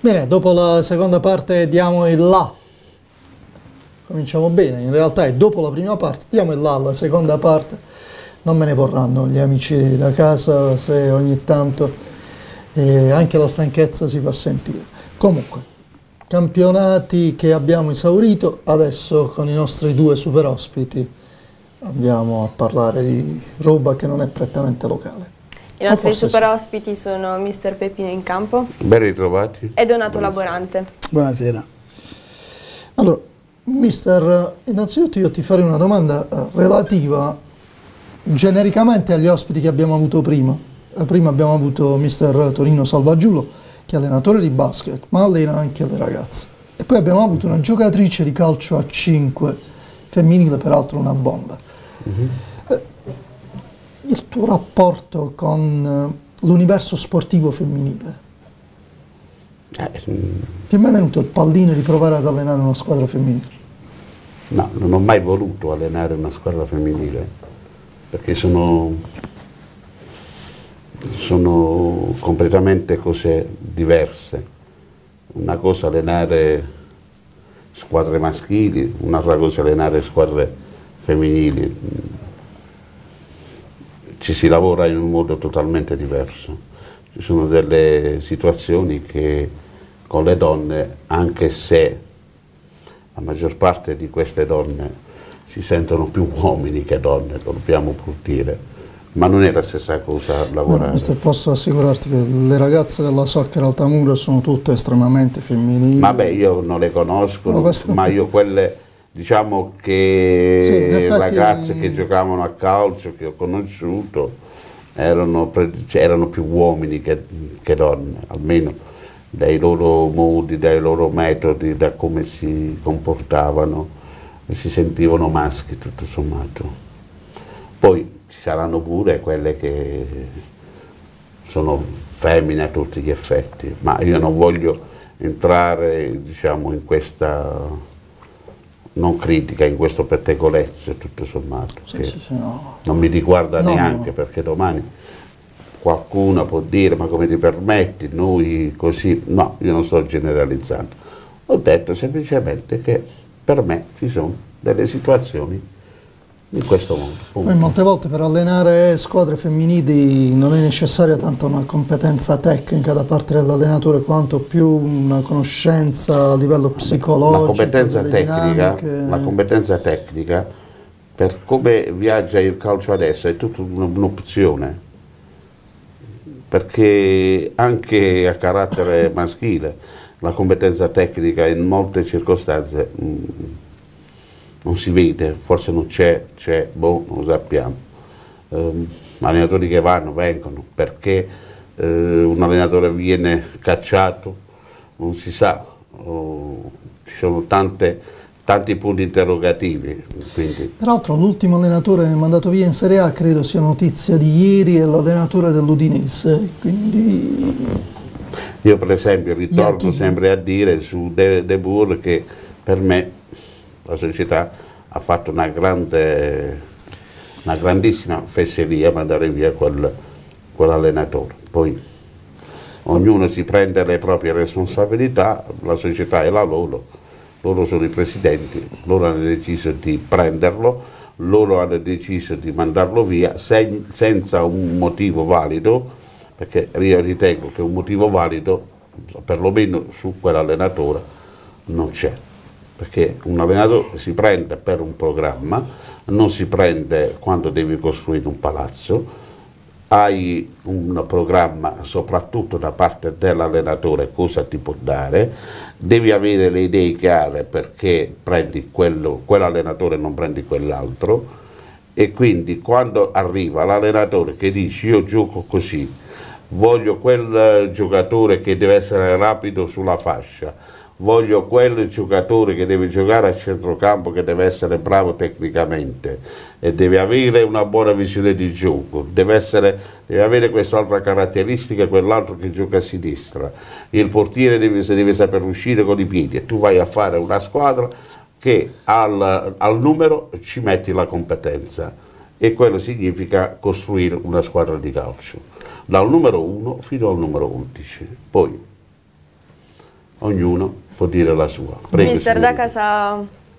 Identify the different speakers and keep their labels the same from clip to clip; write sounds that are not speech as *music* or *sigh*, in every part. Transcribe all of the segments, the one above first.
Speaker 1: Bene, dopo la seconda parte diamo il là. Cominciamo bene, in realtà è dopo la prima parte, diamo il là alla seconda parte. Non me ne vorranno gli amici da casa se ogni tanto eh, anche la stanchezza si fa sentire. Comunque, campionati che abbiamo esaurito, adesso con i nostri due super ospiti andiamo a parlare di roba che non è prettamente locale.
Speaker 2: I nostri super ospiti sono Mister Peppino in campo.
Speaker 3: Ben ritrovati.
Speaker 2: E Donato Buonasera. Laborante.
Speaker 4: Buonasera.
Speaker 1: Allora, Mister, innanzitutto io ti farei una domanda eh, relativa genericamente agli ospiti che abbiamo avuto prima. Eh, prima abbiamo avuto Mister Torino Salvaggiulo, che è allenatore di basket, ma allena anche le ragazze. E poi abbiamo avuto una giocatrice di calcio a 5, femminile, peraltro una bomba. Mm -hmm il tuo rapporto con eh, l'universo sportivo femminile? Eh, Ti è mai venuto il pallino di provare ad allenare una squadra femminile?
Speaker 3: No, non ho mai voluto allenare una squadra femminile perché sono, sono completamente cose diverse. Una cosa allenare squadre maschili, un'altra cosa allenare squadre femminili ci si lavora in un modo totalmente diverso. Ci sono delle situazioni che con le donne, anche se la maggior parte di queste donne si sentono più uomini che donne, lo dobbiamo pur dire, ma non è la stessa cosa lavorare.
Speaker 1: No, posso assicurarti che le ragazze della Soccer Altamura sono tutte estremamente femminili.
Speaker 3: Vabbè, io non le conosco, no, ma io quelle diciamo che sì, ragazze che giocavano a calcio che ho conosciuto erano, cioè, erano più uomini che, che, donne, almeno dai loro modi, dai loro metodi, da come si comportavano si sentivano maschi tutto sommato. Poi ci saranno pure quelle che sono femmine a tutti gli effetti, ma io non voglio entrare diciamo, in questa non critica in questo pettegolezzo tutto sommato, sì, sì, sì, no. non mi riguarda no, neanche no. perché domani qualcuno può dire ma come ti permetti, noi così, no, io non sto generalizzando, ho detto semplicemente che per me ci sono delle situazioni in questo mondo.
Speaker 1: Poi molte volte per allenare squadre femminili non è necessaria tanto una competenza tecnica da parte dell'allenatore quanto più una conoscenza a livello psicologico.
Speaker 3: La competenza, tecnica, la competenza tecnica per come viaggia il calcio adesso è tutta un'opzione perché anche a carattere *laughs* maschile la competenza tecnica in molte circostanze mh, mm, non si vede, forse non c'è, c'è, boh, non lo sappiamo. Eh, allenatori che vanno, vengono, perché eh, un allenatore viene cacciato, non si sa, oh, ci sono tante, tanti punti interrogativi. Quindi.
Speaker 1: Peraltro l'ultimo allenatore mandato via in Serie A credo sia notizia di ieri, è l'allenatore dell'Udinese, quindi...
Speaker 3: Io per esempio ritorno sempre a dire su De, De Boer che per me la società ha fatto una, grande, una grandissima fesseria mandare via quel, quell'allenatore. Poi ognuno si prende le proprie responsabilità, la società è la loro, loro sono i presidenti, loro hanno deciso di prenderlo, loro hanno deciso di mandarlo via sen senza un motivo valido, perché io ritengo che un motivo valido, perlomeno su quell'allenatore, non c'è perché un allenatore si prende per un programma, non si prende quando devi costruire un palazzo, hai un programma soprattutto da parte dell'allenatore cosa ti può dare, devi avere le idee chiare perché prendi quell'allenatore e non prendi quell'altro. E quindi quando arriva l'allenatore che dice io gioco così, voglio quel giocatore che deve essere rapido sulla fascia, voglio quel giocatore che deve giocare a centrocampo che deve essere bravo tecnicamente e deve avere una buona visione di gioco, deve, essere, deve avere quest'altra caratteristica quell'altro che gioca a sinistra. Il portiere deve, deve, saper uscire con i piedi e tu vai a fare una squadra che al, al numero ci metti la competenza e quello significa costruire una squadra di calcio dal numero 1 fino al numero 11. Poi ognuno può dire la sua. Prego,
Speaker 2: Mister, da casa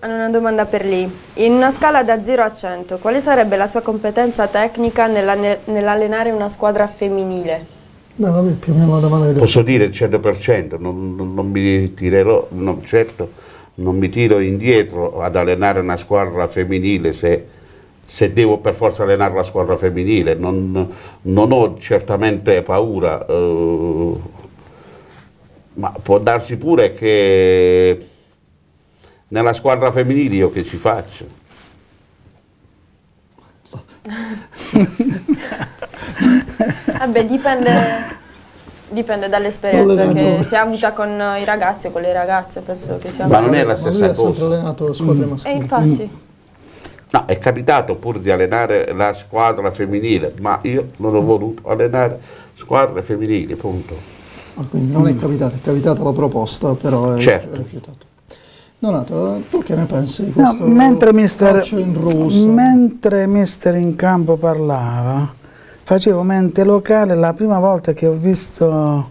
Speaker 2: hanno una domanda per lei. In una scala da 0 a 100, quale sarebbe la sua competenza tecnica nell'allenare una squadra femminile?
Speaker 1: Beh, vabbè, più o meno la domanda che
Speaker 3: Posso dire il 100%, non, non, non mi tirerò, non, certo, non mi tiro indietro ad allenare una squadra femminile se, se devo per forza allenare la squadra femminile, non, non ho certamente paura, eh, ma può darsi pure che nella squadra femminile io che ci faccio?
Speaker 2: Vabbè, dipende, dipende dall'esperienza che si ha avuta con i ragazzi o con le ragazze, penso che sia
Speaker 3: Ma non è la stessa
Speaker 1: Ma lui
Speaker 3: cosa.
Speaker 1: ha sempre allenato squadre
Speaker 2: E
Speaker 1: maschili.
Speaker 2: infatti,
Speaker 3: No, è capitato pur di allenare la squadra femminile, ma io non ho voluto allenare squadre femminili, punto.
Speaker 1: Ah, quindi non è capitato, è capitata la proposta, però è
Speaker 3: Certo.
Speaker 1: rifiutato. Donato, tu che ne pensi di
Speaker 4: No,
Speaker 1: questo
Speaker 4: mentre, mister,
Speaker 1: in rosa?
Speaker 4: mentre mister in campo parlava, facevo mente locale la prima volta che ho visto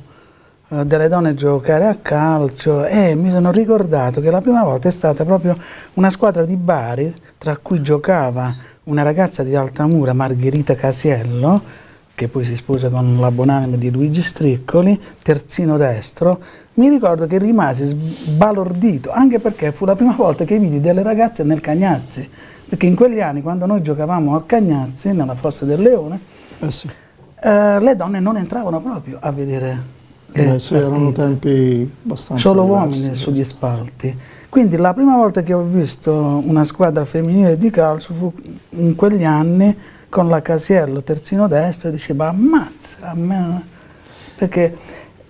Speaker 4: eh, delle donne giocare a calcio e mi sono ricordato che la prima volta è stata proprio una squadra di Bari tra cui giocava una ragazza di Altamura, Margherita Casiello, che poi si sposa con la buonanima di Luigi Striccoli, terzino destro, mi ricordo che rimasi sbalordito, anche perché fu la prima volta che vidi delle ragazze nel Cagnazzi, perché in quegli anni, quando noi giocavamo a Cagnazzi, nella Fossa del Leone,
Speaker 1: Eh sì,
Speaker 4: eh, le donne non entravano proprio a vedere
Speaker 1: Beh, sì, erano tempi abbastanza
Speaker 4: solo
Speaker 1: diversi,
Speaker 4: uomini
Speaker 1: sì.
Speaker 4: sugli spalti. Quindi la prima volta che ho visto una squadra femminile di calcio fu in quegli anni con la Casiello terzino destro e diceva ammazza, a me", perché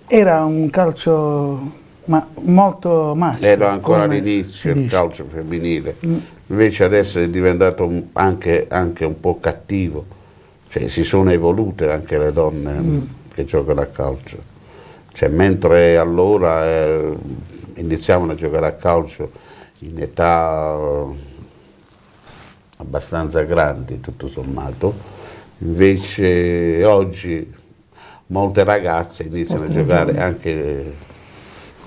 Speaker 4: era un calcio ma, molto maschio.
Speaker 3: Era ancora all'inizio il calcio femminile,
Speaker 4: Mm.
Speaker 3: invece adesso è diventato anche, anche un po' cattivo, cioè si sono evolute anche le donne
Speaker 4: Mm.
Speaker 3: che giocano a calcio. Cioè, mentre allora eh, iniziavano a giocare a calcio in età abbastanza grandi, tutto sommato, invece oggi molte ragazze iniziano a giocare
Speaker 1: regionale.
Speaker 3: anche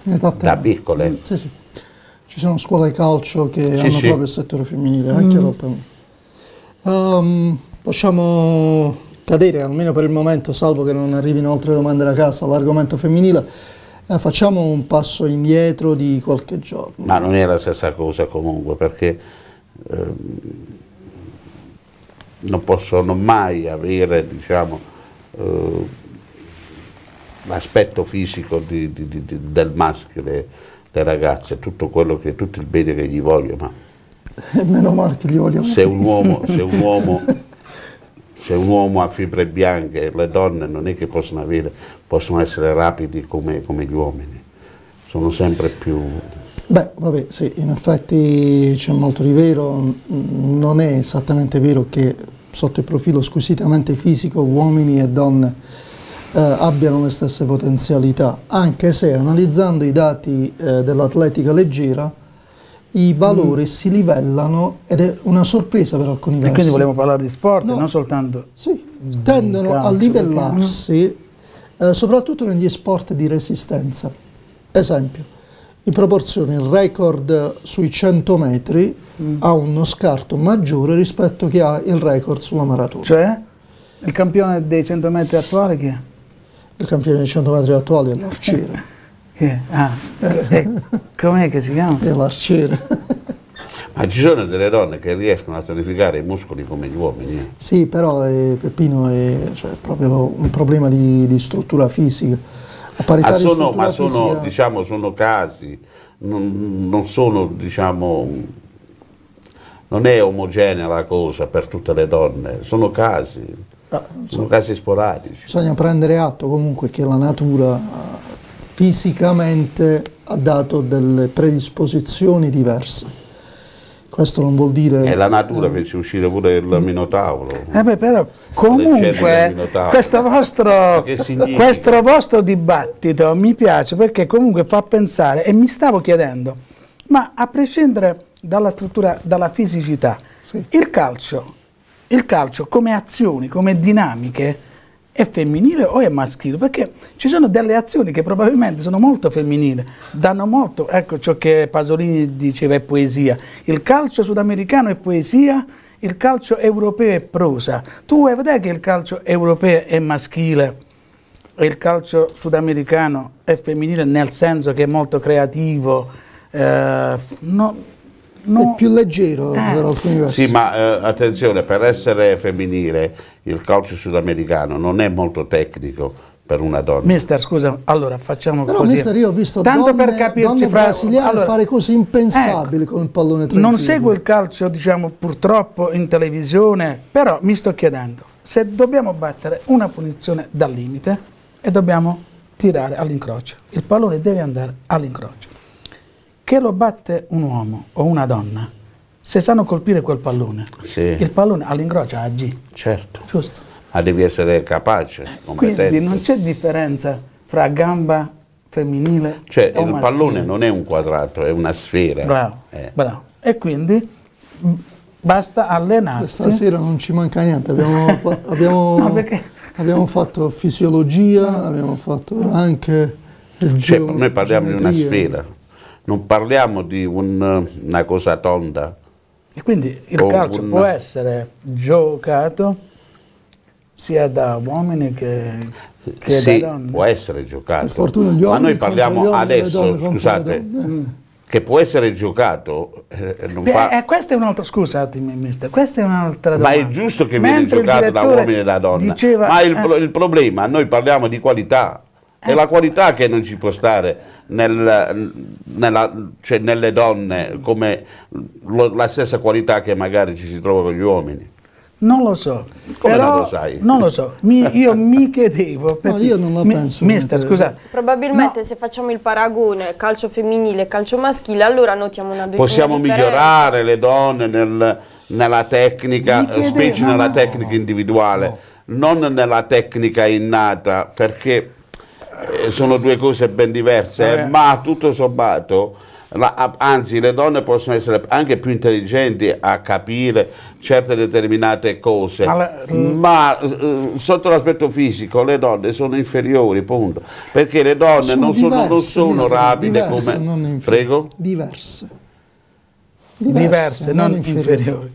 Speaker 1: In età
Speaker 3: da piccole.
Speaker 1: Sì, sì. Ci sono scuole di calcio che
Speaker 3: Sì,
Speaker 1: hanno
Speaker 3: sì.
Speaker 1: proprio il settore femminile, anche
Speaker 4: Mm.
Speaker 1: Ehm, possiamo cadere, almeno per il momento, salvo che non arrivino altre domande da casa, all'argomento femminile. Eh, facciamo un passo indietro di qualche giorno.
Speaker 3: Ma non è la stessa cosa comunque perché ehm, non possono mai avere diciamo, eh, l'aspetto fisico di- di- di- del maschio, le, le ragazze, tutto, quello che, tutto il bene che gli voglio, ma
Speaker 1: E *laughs* meno male che gli vogliamo.
Speaker 3: se un uomo, se un *laughs* uomo, se un uomo ha fibre bianche, le donne non è che possono, avere, possono essere rapidi come, come gli uomini, sono sempre più...
Speaker 1: Beh, vabbè, sì, in effetti c'è molto di vero, Mm, non è esattamente vero che sotto il profilo squisitamente fisico uomini e donne eh, abbiano le stesse potenzialità, anche se analizzando i dati eh, dell'atletica leggera i valori si livellano ed è una sorpresa per alcuni
Speaker 4: E
Speaker 1: versi.
Speaker 4: quindi volevo parlare di sport,
Speaker 1: No.
Speaker 4: non soltanto...
Speaker 1: Sì, tendono a livellarsi eh, soprattutto negli sport di resistenza. Esempio, in proporzione il record sui 100 metri ha uno scarto maggiore rispetto a chi ha il record sulla maratona.
Speaker 4: Cioè, il campione dei 100 metri attuali chi è?
Speaker 1: Il campione dei 100 metri attuali è l'arciere. *laughs*
Speaker 4: Chi è? Ah, eh, *laughs* com'è che si chiama?
Speaker 1: È l'arciere. *laughs*
Speaker 3: Ma ci sono delle donne che riescono a tonificare i muscoli come gli uomini. eh.
Speaker 1: sì, però eh, Peppino è cioè, proprio un problema di, di struttura fisica. A parità
Speaker 3: Ah,
Speaker 1: di
Speaker 3: sono-
Speaker 1: struttura
Speaker 3: ma sono,
Speaker 1: fisica...
Speaker 3: diciamo, sono casi, non, non sono, diciamo, non è omogenea la cosa per tutte le donne, sono casi,
Speaker 1: ah,
Speaker 3: sono casi sporadici.
Speaker 1: Bisogna prendere atto comunque che la natura eh, fisicamente ha dato delle predisposizioni diverse. Questo non vuol dire...
Speaker 3: E la natura fece uscire pure il Minotauro.
Speaker 4: Eh beh, però comunque questo vostro, questo vostro dibattito mi piace perché comunque fa pensare e mi stavo chiedendo, ma a prescindere dalla struttura, dalla fisicità,
Speaker 1: Sì.
Speaker 4: il calcio, il calcio come azioni, come dinamiche, è femminile o è maschile? Perché ci sono delle azioni che probabilmente sono molto femminili, danno molto, ecco ciò che Pasolini diceva è poesia. Il calcio sudamericano è poesia, il calcio europeo è prosa. Tu vuoi vedere che il calcio europeo è maschile e il calcio sudamericano è femminile nel senso che è molto creativo? Eh, no,
Speaker 1: no. È più leggero eh. per alcuni versi.
Speaker 3: Sì, ma eh, attenzione, per essere femminile il calcio sudamericano non è molto tecnico per una donna.
Speaker 4: Mister, scusa, allora facciamo
Speaker 1: Però,
Speaker 4: così.
Speaker 1: Mister, io ho visto Tanto donne, per capirci donne fra... brasiliane allora, fare cose impensabili ecco, con il pallone tranquillo.
Speaker 4: Non seguo il calcio, diciamo, purtroppo in televisione, però mi sto chiedendo, se dobbiamo battere una punizione dal limite e dobbiamo tirare all'incrocio, il pallone deve andare all'incrocio che lo batte un uomo o una donna, se sanno colpire quel pallone, sì. il pallone all'incrocio ha G.
Speaker 3: Certo.
Speaker 4: Giusto?
Speaker 3: Ma devi essere capace,
Speaker 4: competente. Quindi non c'è differenza fra gamba femminile
Speaker 3: cioè,
Speaker 4: il
Speaker 3: maschile. pallone non è un quadrato, è una sfera.
Speaker 4: Bravo,
Speaker 3: eh.
Speaker 4: bravo. E quindi basta allenarsi.
Speaker 1: Stasera non ci manca niente, abbiamo, *laughs* abbiamo, no, abbiamo fatto fisiologia, abbiamo fatto anche...
Speaker 3: Cioè, noi parliamo di una sfera non parliamo di un, una cosa tonda.
Speaker 4: E quindi il calcio un... può essere giocato sia da uomini che, che
Speaker 3: sì,
Speaker 4: da donne?
Speaker 3: può essere giocato. Ma noi parliamo adesso, scusate, mm. che può essere giocato. Eh,
Speaker 4: Beh, fa... eh, questa è un'altra, scusatemi mister, questa è un'altra domanda.
Speaker 3: Ma è giusto che viene giocato da uomini e da donne. Diceva, Ma il, eh, il problema, noi parliamo di qualità. È la qualità che non ci può stare nel, nella, cioè nelle donne come lo, la stessa qualità che magari ci si trova con gli uomini.
Speaker 4: Non lo so.
Speaker 3: Come
Speaker 4: però,
Speaker 3: non lo sai?
Speaker 4: Non lo so. Mi, io *laughs* mi chiedevo.
Speaker 1: No, io non la
Speaker 4: mi,
Speaker 1: penso.
Speaker 4: Mister, scusate.
Speaker 2: Probabilmente no. se facciamo il paragone calcio femminile e calcio maschile, allora notiamo una
Speaker 3: Possiamo migliorare le donne nel, nella tecnica, chiedevo, specie no, nella no, tecnica individuale, non nella tecnica innata, perché sono due cose ben diverse, eh. ma tutto sommato, la, anzi le donne possono essere anche più intelligenti a capire certe determinate cose, ma, ma eh, sotto l'aspetto fisico le donne sono inferiori, punto, perché le donne sono non, diverse, sono, non sono rapide
Speaker 1: diverse,
Speaker 3: come...
Speaker 1: Non
Speaker 3: Prego?
Speaker 1: Diverse.
Speaker 4: Diverse, diverse non, non inferiori. inferiori.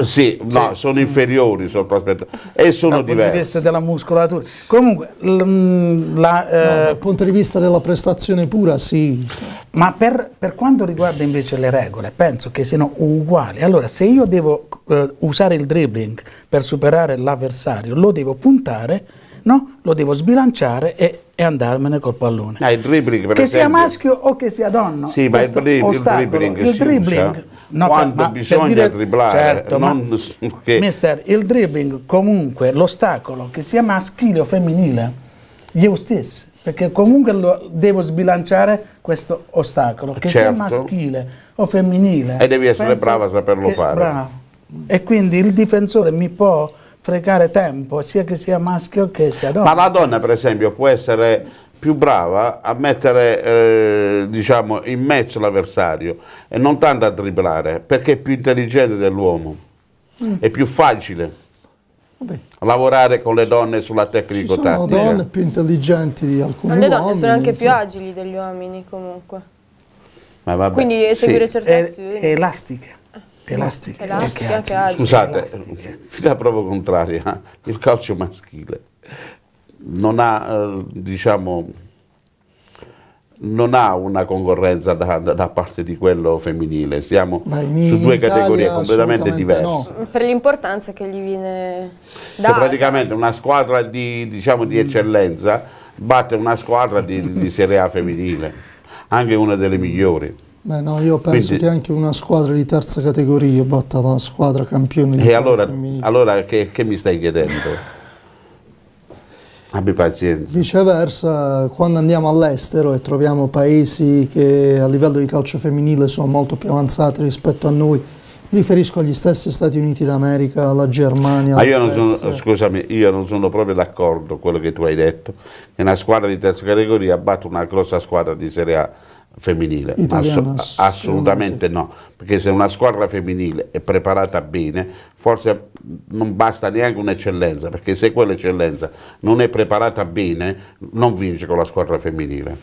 Speaker 3: Sì, no, sono inferiori sotto aspetto e sono
Speaker 4: dal
Speaker 3: diversi. Dal
Speaker 4: punto di vista della muscolatura. Comunque, la,
Speaker 1: eh, no, dal punto di vista della prestazione pura, sì.
Speaker 4: Ma per, per, quanto riguarda invece le regole, penso che siano uguali. Allora, se io devo eh, usare il dribbling per superare l'avversario, lo devo puntare no? Lo devo sbilanciare e, e andarmene col pallone.
Speaker 3: Ah, il dribbling, per
Speaker 4: che
Speaker 3: esempio.
Speaker 4: sia maschio o che sia donna.
Speaker 3: Sì, ma il, dribbling, il dribbling il dribbling, no, quando bisogna dire, dribblare.
Speaker 4: Certo, non *laughs* che... Mister, il dribbling comunque, l'ostacolo, che sia maschile o femminile, io stesso, perché comunque lo, devo sbilanciare questo ostacolo, che certo. sia maschile o femminile.
Speaker 3: E devi essere brava a saperlo fare. Bravo.
Speaker 4: E quindi il difensore mi può fregare tempo, sia che sia maschio che sia donna.
Speaker 3: Ma la donna, per esempio, può essere più brava a mettere eh, diciamo, in mezzo l'avversario e non tanto a dribblare, perché è più intelligente dell'uomo, mm. è più facile. Vabbè. lavorare con le donne sulla tecnico tattica.
Speaker 1: Sono donne più intelligenti di alcuni
Speaker 2: uomini.
Speaker 1: Le
Speaker 2: donne sono anche più agili degli uomini comunque.
Speaker 3: Vabbè,
Speaker 2: Quindi eseguire
Speaker 3: sì.
Speaker 2: certe azioni.
Speaker 4: Elastiche elastiche.
Speaker 2: elastiche anche agili.
Speaker 3: Scusate, elastiche. *laughs* fino a prova contraria, il calcio maschile non ha, eh, diciamo, non ha una concorrenza da, da, da, parte di quello femminile, siamo su due categorie completamente diverse. No.
Speaker 2: Per l'importanza che gli viene
Speaker 3: data. Cioè praticamente una squadra di, diciamo, di eccellenza batte una squadra di, di Serie A femminile, anche una delle migliori.
Speaker 1: Beh no, io penso Quindi, che anche una squadra di terza categoria batta la squadra campione di
Speaker 3: E allora, allora che, che, mi stai chiedendo? Abbi pazienza.
Speaker 1: Viceversa, quando andiamo all'estero e troviamo paesi che a livello di calcio femminile sono molto più avanzati rispetto a noi, mi riferisco agli stessi Stati Uniti d'America, alla Germania.
Speaker 3: Ma io non sono, scusami, io non sono proprio d'accordo con quello che tu hai detto, che una squadra di terza categoria batte una grossa squadra di Serie A femminile, Ass- assolutamente no, perché se una squadra femminile è preparata bene, forse non basta neanche un'eccellenza, perché se quell'eccellenza non è preparata bene, non vince con la squadra femminile.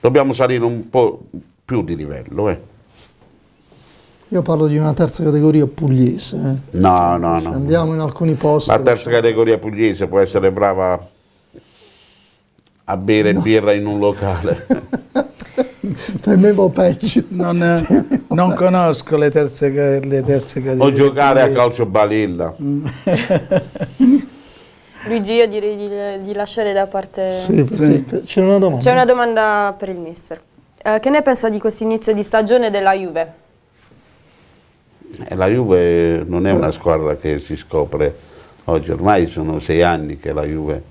Speaker 3: Dobbiamo salire un po' più di livello. Eh.
Speaker 1: Io parlo di una terza categoria pugliese. eh.
Speaker 3: No, no, no.
Speaker 1: andiamo in alcuni posti.
Speaker 3: La terza categoria pugliese può essere brava a bere birra in un locale. *laughs*
Speaker 1: Temevo peggio.
Speaker 4: Non, *laughs* eh, non conosco le terze, le terze categorie.
Speaker 3: o giocare a calcio balilla. *laughs*
Speaker 2: Luigi, io direi di, di lasciare da parte...
Speaker 1: Sì, c'è una domanda.
Speaker 2: C'è una domanda per il mister. Eh, che ne pensa di questo inizio di stagione della Juve?
Speaker 3: E la Juve non è una squadra che si scopre oggi, ormai sono sei anni che la Juve,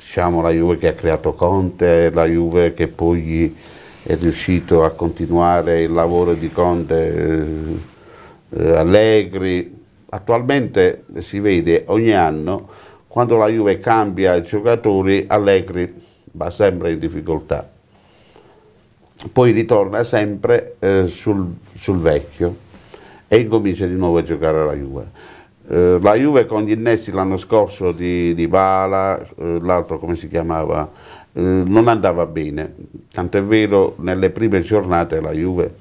Speaker 3: diciamo la Juve che ha creato Conte, la Juve che poi è riuscito a continuare il lavoro di Conte, eh, eh, Allegri. Attualmente si vede ogni anno quando la Juve cambia i giocatori, Allegri va sempre in difficoltà poi ritorna sempre eh, sul, sul vecchio e incomincia di nuovo a giocare la Juve. Eh, la Juve con gli innesti l'anno scorso di, di Bala, eh, l'altro come si chiamava, eh, non andava bene, tant'è vero nelle prime giornate la Juve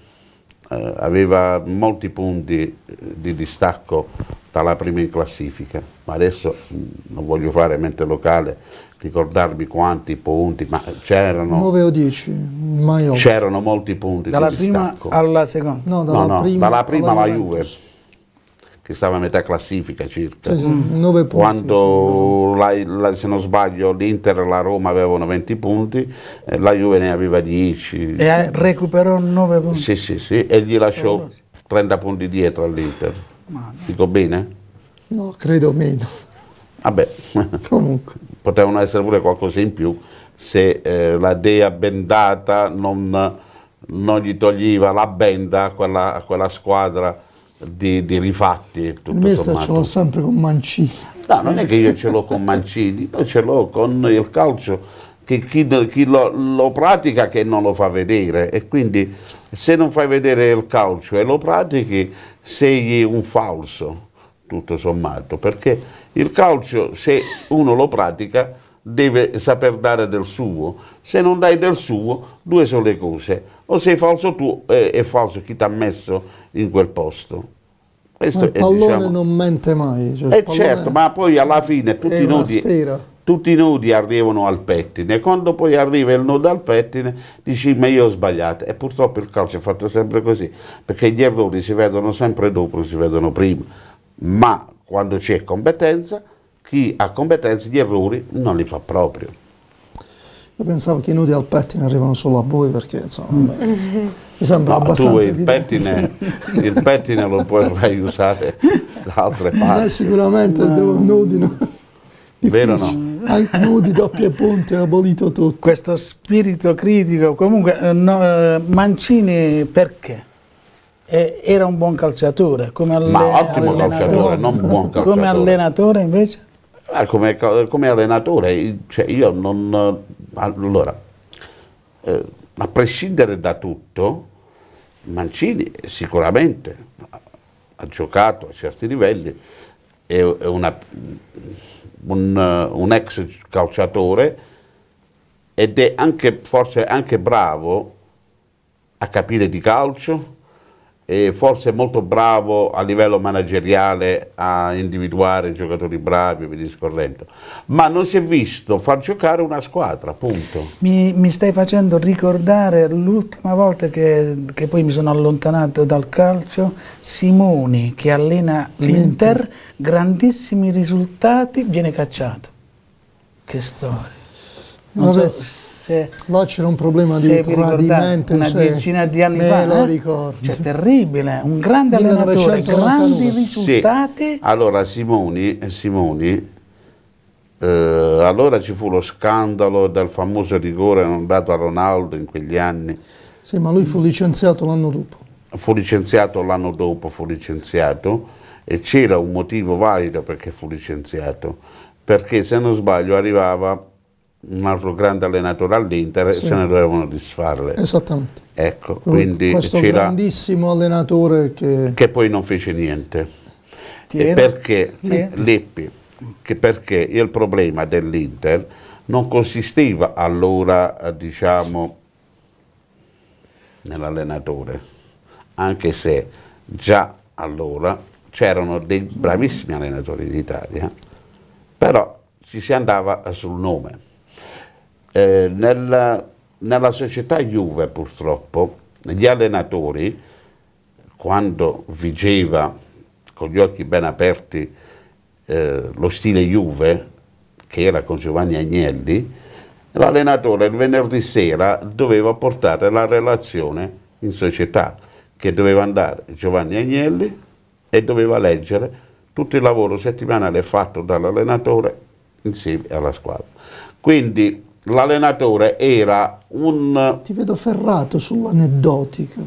Speaker 3: eh, aveva molti punti eh, di distacco dalla prima in classifica, ma adesso mh, non voglio fare mente locale, ricordarmi quanti punti, ma c'erano
Speaker 1: 9 o 10, mai 8.
Speaker 3: c'erano molti punti
Speaker 4: Dalla
Speaker 3: di
Speaker 4: prima
Speaker 3: distacco.
Speaker 4: alla seconda.
Speaker 1: No,
Speaker 3: No,
Speaker 1: dalla
Speaker 3: no,
Speaker 1: prima,
Speaker 3: dalla prima
Speaker 1: alla
Speaker 3: la
Speaker 1: Juventus.
Speaker 3: Juve, che stava a metà classifica circa.
Speaker 1: 9 punti.
Speaker 3: Quando, la- la- se non sbaglio, l'Inter e la Roma avevano 20 punti, eh, la Juve ne aveva 10.
Speaker 4: E eh, recuperò 9 punti.
Speaker 3: Sì, sì, sì, e gli lasciò 30 punti dietro all'Inter. Dico bene?
Speaker 1: No, credo meno.
Speaker 3: Vabbè, *laughs*
Speaker 1: Comunque.
Speaker 3: potevano essere pure qualcosa in più se eh, la dea bendata non, non gli toglieva la benda a quella, a quella squadra di, di rifatti.
Speaker 1: Il
Speaker 3: Tutto
Speaker 1: mister ce
Speaker 3: sommato.
Speaker 1: l'ho sempre con Mancini.
Speaker 3: No, non è che io ce l'ho con Mancini, io ce l'ho con il calcio che chi, chi lo, lo pratica che non lo fa vedere e quindi se non fai vedere il calcio e lo pratichi sei un falso, tutto sommato, perché il calcio se uno lo pratica deve saper dare del suo, se non dai del suo due sono le cose, o sei falso tu e è falso chi ti ha messo in quel posto.
Speaker 1: Ma
Speaker 3: Questo
Speaker 1: il
Speaker 3: è,
Speaker 1: pallone
Speaker 3: diciamo-
Speaker 1: non mente mai. cioè
Speaker 3: eh certo, ma poi alla fine tutti
Speaker 1: è
Speaker 3: i nodi, tutti i nodi arrivano al pettine, quando poi arriva il nodo al pettine dici ma io ho sbagliato e purtroppo il calcio è fatto sempre così, perché gli errori si vedono sempre dopo, non si vedono prima, ma quando c'è competenza, chi ha competenza gli errori non li fa proprio.
Speaker 1: Io pensavo che i nudi al pettine arrivano solo a voi perché insomma, vabbè, mi sembra
Speaker 3: No, tu
Speaker 1: abbastanza
Speaker 3: il
Speaker 1: evidente.
Speaker 3: pettine, il pettine lo puoi usare da altre
Speaker 1: Beh,
Speaker 3: parti.
Speaker 1: sicuramente devo nudi. No?
Speaker 3: Vero
Speaker 1: Difficile. Anche nudi, doppie punte, abolito tutto.
Speaker 4: Questo spirito critico, comunque eh, no, eh, Mancini perché? Eh, era un buon calciatore, come, alle-
Speaker 3: Ma ottimo
Speaker 4: allenatore.
Speaker 3: calciatore, non buon calciatore.
Speaker 4: Come allenatore invece?
Speaker 3: Ah, come, come allenatore, cioè io non... Allora, eh, a prescindere da tutto, Mancini sicuramente ha giocato a certi livelli, è, una- un, un ex calciatore ed è anche, forse anche bravo a capire di calcio e forse molto bravo a livello manageriale a individuare giocatori bravi e via discorrendo, ma non si è visto far giocare una squadra, punto.
Speaker 4: Mi, mi stai facendo ricordare l'ultima volta che, che poi mi sono allontanato dal calcio, Simoni che allena l'Inter, grandissimi risultati, viene cacciato. Che storia. Non
Speaker 1: Vabbè.
Speaker 4: so se,
Speaker 1: Là c'era un problema di
Speaker 4: se
Speaker 1: tradimento.
Speaker 4: una
Speaker 1: cioè,
Speaker 4: decina di anni
Speaker 1: me
Speaker 4: fa.
Speaker 1: lo
Speaker 4: eh?
Speaker 1: ricordo.
Speaker 4: Cioè, terribile, un grande allenatore,
Speaker 1: 1999.
Speaker 4: grandi
Speaker 3: Sì.
Speaker 4: risultati.
Speaker 3: Allora Simoni, Simoni eh, allora ci fu lo scandalo del famoso rigore non dato a Ronaldo in quegli anni,
Speaker 1: Sì, ma lui fu licenziato l'anno dopo.
Speaker 3: fu licenziato l'anno dopo, fu licenziato e c'era un motivo valido perché fu licenziato, perché se non sbaglio arrivava un altro grande allenatore all'Inter
Speaker 1: Sì.
Speaker 3: e se ne dovevano disfarle.
Speaker 1: Esattamente.
Speaker 3: Ecco, quindi
Speaker 1: Questo
Speaker 3: c'era
Speaker 1: grandissimo allenatore che...
Speaker 3: che poi non fece niente. E perché? Lippi? Che perché il problema dell'Inter non consisteva allora, eh, diciamo, nell'allenatore, anche se già allora c'erano dei bravissimi allenatori in Italia, però ci si andava sul nome. Eh, nella, nella società Juve purtroppo gli allenatori, quando vigeva con gli occhi ben aperti eh, lo stile Juve, che era con Giovanni Agnelli, l'allenatore il venerdì sera doveva portare la relazione in società, che doveva andare Giovanni Agnelli e doveva leggere tutto il lavoro settimanale fatto dall'allenatore insieme alla squadra. Quindi l'allenatore era un
Speaker 1: Ti vedo ferrato sull'aneddotica.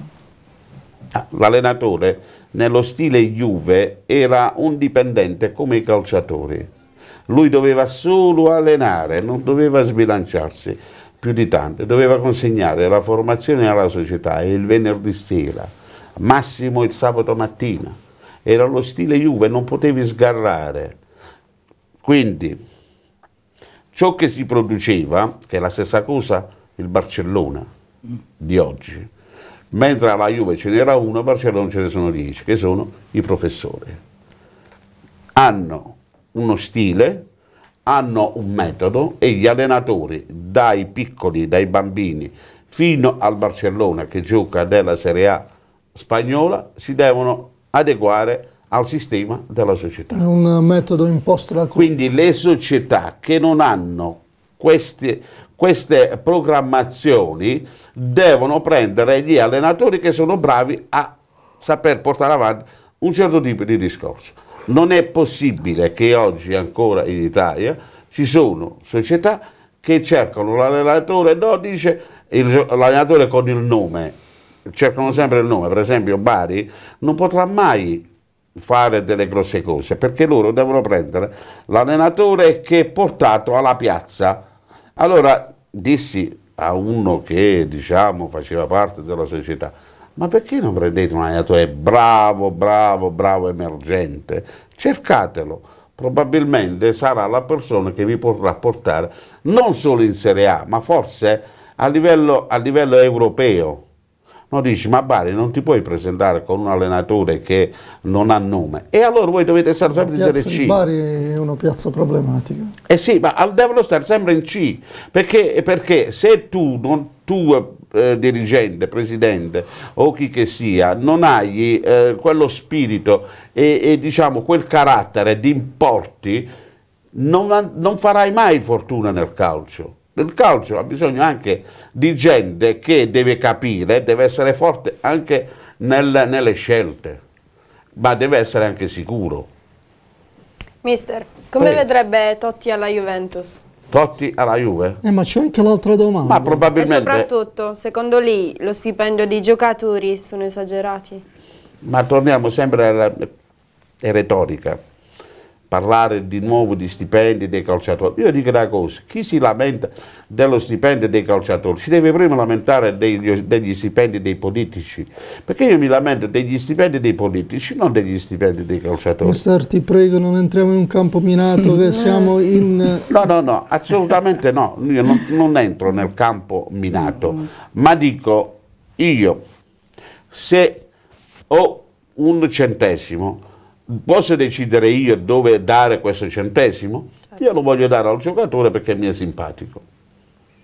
Speaker 3: Ah, L'allenatore nello stile Juve era un dipendente come i calciatori. Lui doveva solo allenare, non doveva sbilanciarsi più di tanto, doveva consegnare la formazione alla società il venerdì sera, massimo il sabato mattina. Era lo stile Juve, non potevi sgarrare. Quindi ciò che si produceva, che è la stessa cosa il Barcellona di oggi, mentre alla Juve ce n'era uno, a Barcellona ce ne sono dieci, che sono i professori. Hanno uno stile, hanno un metodo e gli allenatori, dai piccoli, dai bambini, fino al Barcellona che gioca della Serie A spagnola, si devono adeguare al sistema della società.
Speaker 1: È un metodo imposto da
Speaker 3: Quindi le società che non hanno questi- queste programmazioni devono prendere gli allenatori che sono bravi a saper portare avanti un certo tipo di discorso. Non è possibile che oggi ancora in Italia ci sono società che cercano l'allenatore, no, dice l'allenatore con il nome, cercano sempre il nome, per esempio Bari non potrà mai fare delle grosse cose perché loro devono prendere l'allenatore che è portato alla piazza. Allora dissi a uno che diciamo faceva parte della società, ma perché non prendete un allenatore bravo, bravo, bravo, emergente? Cercatelo, probabilmente sarà la persona che vi potrà portare non solo in Serie A, ma forse a livello, a livello europeo. No, dici, ma Bari non ti puoi presentare con un allenatore che non ha nome. E allora voi dovete stare sempre in Serie C.
Speaker 1: Bari è una piazza problematica.
Speaker 3: Eh sì, ma devono stare sempre in C, perché, perché se tu, non, tu eh, dirigente, presidente o chi che sia, non hai eh, quello spirito e, e, diciamo quel carattere di importi, non, non farai mai fortuna nel calcio. Il calcio ha bisogno anche di gente che deve capire, deve essere forte anche nel- nelle scelte, ma deve essere anche sicuro.
Speaker 2: Mister, come
Speaker 3: Prego.
Speaker 2: vedrebbe Totti alla Juventus?
Speaker 3: Totti alla Juve?
Speaker 1: Eh, ma c'è anche l'altra domanda.
Speaker 3: Ma
Speaker 2: E
Speaker 3: probabilmente,
Speaker 2: soprattutto, secondo lei, lo stipendio dei giocatori sono esagerati?
Speaker 3: ma torniamo sempre alla è retorica, parlare di nuovo di stipendi dei calciatori. Io dico una cosa, chi si lamenta dello stipendio dei calciatori si deve prima lamentare degli, degli stipendi dei politici, perché io mi lamento degli stipendi dei politici, non degli stipendi dei calciatori.
Speaker 1: Mister, ti prego, non entriamo in un campo minato *laughs* che siamo in...
Speaker 3: No, no, no, assolutamente no, io non, non entro nel campo minato, ma dico io se ho un centesimo, posso decidere io dove dare questo centesimo? Io lo voglio dare al giocatore perché mi è simpatico.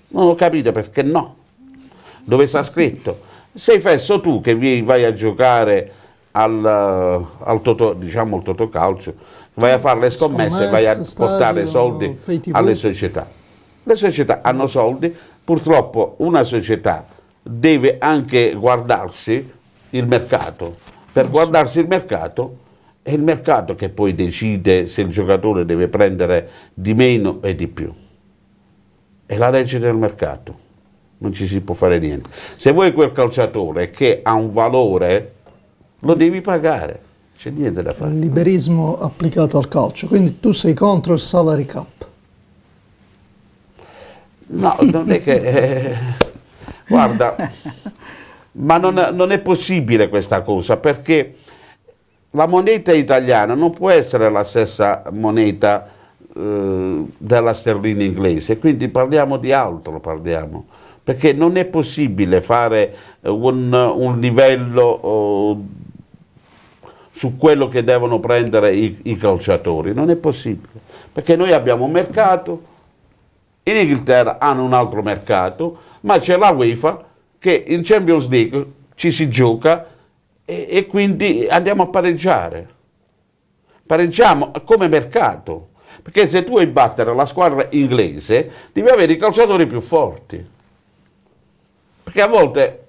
Speaker 3: Non ho capito perché no. Dove sta scritto? Sei fesso tu che vai a giocare al, al Totò, diciamo al Totocalcio, vai a fare le scommesse, vai a portare soldi alle società. Le società hanno soldi, purtroppo una società deve anche guardarsi il mercato. Per guardarsi il mercato è il mercato che poi decide se il giocatore deve prendere di meno e di più. È la legge del mercato, non ci si può fare niente. Se vuoi quel calciatore che ha un valore, lo devi pagare, c'è niente da fare.
Speaker 1: il liberismo applicato al calcio. Quindi tu sei contro il salary cap.
Speaker 3: No, non è che... eh, guarda, ma non, non è possibile questa cosa perché la moneta italiana non può essere la stessa moneta eh, della sterlina inglese, quindi parliamo di altro, parliamo, perché non è possibile fare un, un livello oh, su quello che devono prendere i, i calciatori, non è possibile, perché noi abbiamo un mercato, in Inghilterra hanno un altro mercato, ma c'è la UEFA che in Champions League ci si gioca e, e quindi andiamo a pareggiare. Pareggiamo come mercato, perché se tu vuoi battere la squadra inglese devi avere i calciatori più forti. Perché a volte,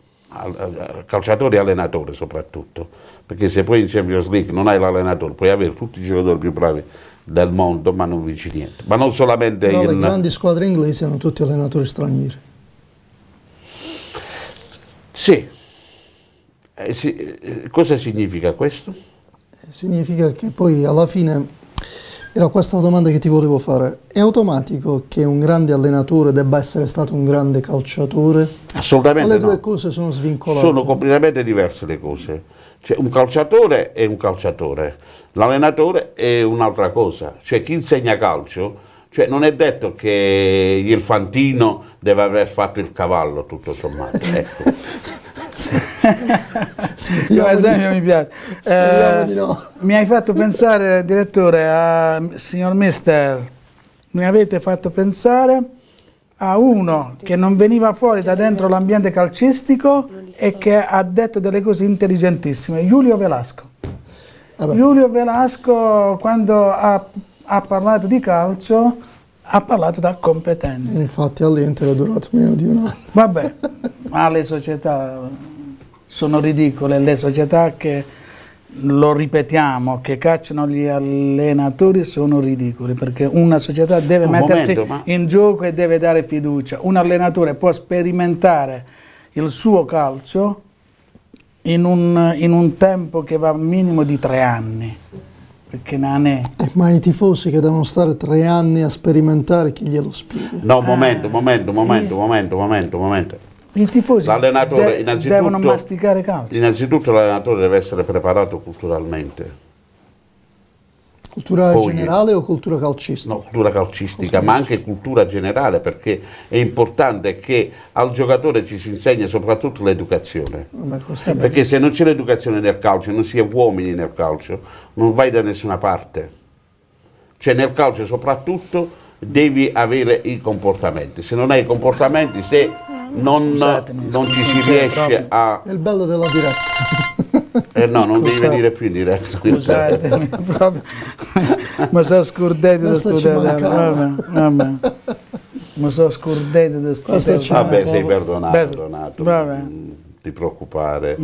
Speaker 3: calciatori e allenatori soprattutto, perché se poi in Champions League non hai l'allenatore, puoi avere tutti i giocatori più bravi del mondo, ma non vinci niente. Ma non solamente
Speaker 1: Però
Speaker 3: in...
Speaker 1: le grandi squadre inglesi hanno tutti allenatori stranieri.
Speaker 3: Sì. Eh, sì, eh, cosa significa questo?
Speaker 1: Significa che poi alla fine, era questa la domanda che ti volevo fare, è automatico che un grande allenatore debba essere stato un grande calciatore?
Speaker 3: Assolutamente
Speaker 1: le
Speaker 3: no.
Speaker 1: due cose sono svincolate?
Speaker 3: Sono completamente diverse le cose. Cioè, un calciatore è un calciatore, l'allenatore è un'altra cosa. Cioè, chi insegna calcio, cioè, non è detto che il fantino deve aver fatto il cavallo, tutto sommato. Ecco. *laughs*
Speaker 4: Io ad esempio mi piace. Eh,
Speaker 1: no.
Speaker 4: Mi hai fatto pensare, direttore, a, signor Mister, mi avete fatto pensare a uno che non veniva fuori da dentro l'ambiente calcistico e che ha detto delle cose intelligentissime, Giulio Velasco.
Speaker 1: Vabbè.
Speaker 4: Giulio Velasco quando ha, ha parlato di calcio ha parlato da competente.
Speaker 1: Infatti all'Inter è durato meno di un anno.
Speaker 4: Vabbè, ma le società sono ridicole, le società che, lo ripetiamo, che cacciano gli allenatori sono ridicoli, perché una società deve
Speaker 3: Un
Speaker 4: mettersi
Speaker 3: momento, ma-
Speaker 4: in gioco e deve dare fiducia. Un allenatore può sperimentare il suo calcio in un, in un tempo che va minimo di tre anni, perché non è...
Speaker 1: Eh, ma i tifosi che devono stare tre anni a sperimentare, chi glielo spiega?
Speaker 3: No, momento, momento, momento, momento, momento, momento.
Speaker 4: I tifosi
Speaker 3: L'allenatore,
Speaker 4: de-
Speaker 3: innanzitutto-
Speaker 4: devono masticare calcio.
Speaker 3: Innanzitutto l'allenatore deve essere preparato culturalmente,
Speaker 1: Cultura
Speaker 3: Poi-
Speaker 1: generale o cultura calcistica?
Speaker 3: no, cultura calcistica, ma anche cultura generale, perché è importante che al giocatore ci si insegni soprattutto l'educazione.
Speaker 1: Bello.
Speaker 3: Perché se non c'è l'educazione nel calcio, non si è uomini nel calcio, non vai da nessuna parte. Cioè nel calcio soprattutto devi avere i comportamenti. Se non hai i comportamenti, se non, non ci si riesce a...
Speaker 1: È il bello della diretta.
Speaker 3: Eh no, non devi venire più in diretta.
Speaker 4: Scusatemi, proprio. mi sono scordato di
Speaker 1: Questo ci
Speaker 4: studiare. Mi sono scordato di
Speaker 1: Questo
Speaker 4: studiare.
Speaker 3: Vabbè, sei perdonato,
Speaker 4: Beh,
Speaker 3: Donato,
Speaker 4: vabbè.
Speaker 3: non ti preoccupare.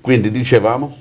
Speaker 3: Quindi dicevamo?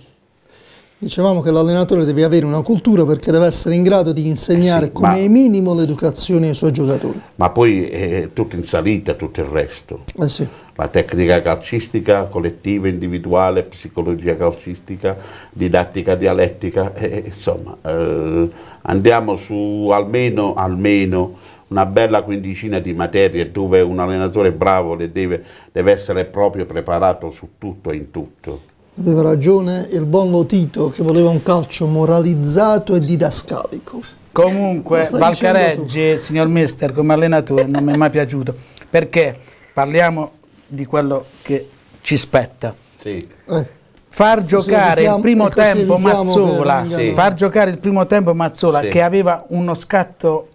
Speaker 1: Dicevamo che l'allenatore deve avere una cultura perché deve essere in grado di insegnare
Speaker 3: Sì,
Speaker 1: come
Speaker 3: ma-
Speaker 1: minimo l'educazione ai suoi giocatori.
Speaker 3: Ma poi è tutto in salita, tutto il resto.
Speaker 1: Eh sì.
Speaker 3: La tecnica calcistica, collettiva, individuale, psicologia calcistica, didattica dialettica, eh, insomma, eh, andiamo su almeno, almeno una bella quindicina di materie dove un allenatore bravo deve, deve essere proprio preparato su tutto e in tutto.
Speaker 1: Aveva ragione il buon Lotito che voleva un calcio moralizzato e didascalico.
Speaker 4: Comunque, Valcareggi, signor Mister, come allenatore non mi è mai piaciuto. Perché parliamo di quello che ci spetta.
Speaker 3: Sì.
Speaker 1: Eh,
Speaker 4: Far giocare il
Speaker 1: evitiamo-
Speaker 4: tempo Mazzola,
Speaker 3: Sì.
Speaker 4: far giocare il primo tempo Mazzola
Speaker 3: Sì.
Speaker 4: che aveva uno scatto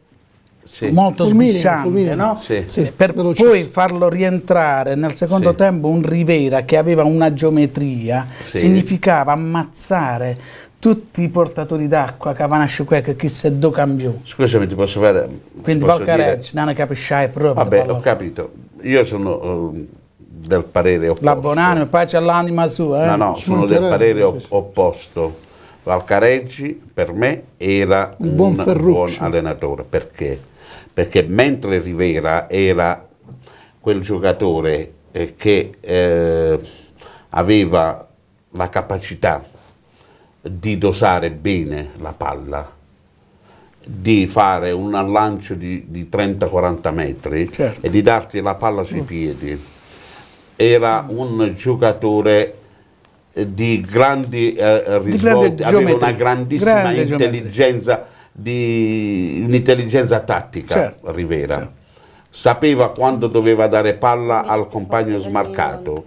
Speaker 3: Sì.
Speaker 4: molto sguisciante,
Speaker 1: fulmineo.
Speaker 4: no?
Speaker 3: Sì.
Speaker 1: sì,
Speaker 4: per poi farlo rientrare nel secondo
Speaker 3: Sì.
Speaker 4: tempo un Rivera che aveva una geometria
Speaker 3: Sì.
Speaker 4: significava ammazzare tutti i portatori d'acqua che avevano asciugato che chi se do cambiò
Speaker 3: Scusami, ti posso fare...
Speaker 4: quindi Valcareggi non ne capisci proprio
Speaker 3: Vabbè, ho capito. Io sono eh, del parere opposto.
Speaker 4: la Bonanima pace all'anima sua eh?
Speaker 3: No, no, sono del parere op- opposto. Valcareggi per me era un
Speaker 1: buon
Speaker 3: buon, allenatore. Perché? Perché mentre Rivera era quel giocatore eh, che eh, aveva la capacità di dosare bene la palla, di fare un lancio di, di 30-40 metri
Speaker 4: Certo.
Speaker 3: e di darti la palla sui piedi. Era un giocatore eh, di grandi eh, risvolti, aveva
Speaker 4: geometria.
Speaker 3: una grandissima
Speaker 4: Grande geometria.
Speaker 3: Di, un'intelligenza tattica
Speaker 4: Certo,
Speaker 3: Rivera.
Speaker 4: certo.
Speaker 3: Sapeva quando doveva dare palla al compagno smarcato.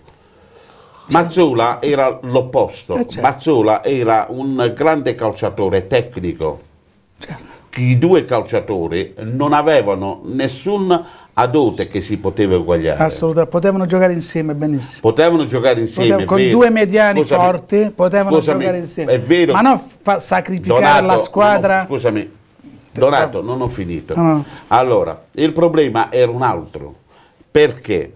Speaker 3: Mazzola era l'opposto,
Speaker 4: Eh, certo.
Speaker 3: Mazzola era un grande calciatore tecnico.
Speaker 4: Certo.
Speaker 3: I due calciatori non avevano nessun adote che si poteva uguagliare.
Speaker 4: Assolutamente, potevano giocare insieme benissimo.
Speaker 3: Potevano giocare insieme.
Speaker 4: Potevano- con due mediani
Speaker 3: Scusami,
Speaker 4: forti potevano
Speaker 3: scusami,
Speaker 4: giocare insieme.
Speaker 3: È vero.
Speaker 4: Ma non sacrificare
Speaker 3: Donato,
Speaker 4: la squadra.
Speaker 3: no, scusami, Donato, non ho finito.
Speaker 4: No, no.
Speaker 3: Allora, il problema era un altro. Perché?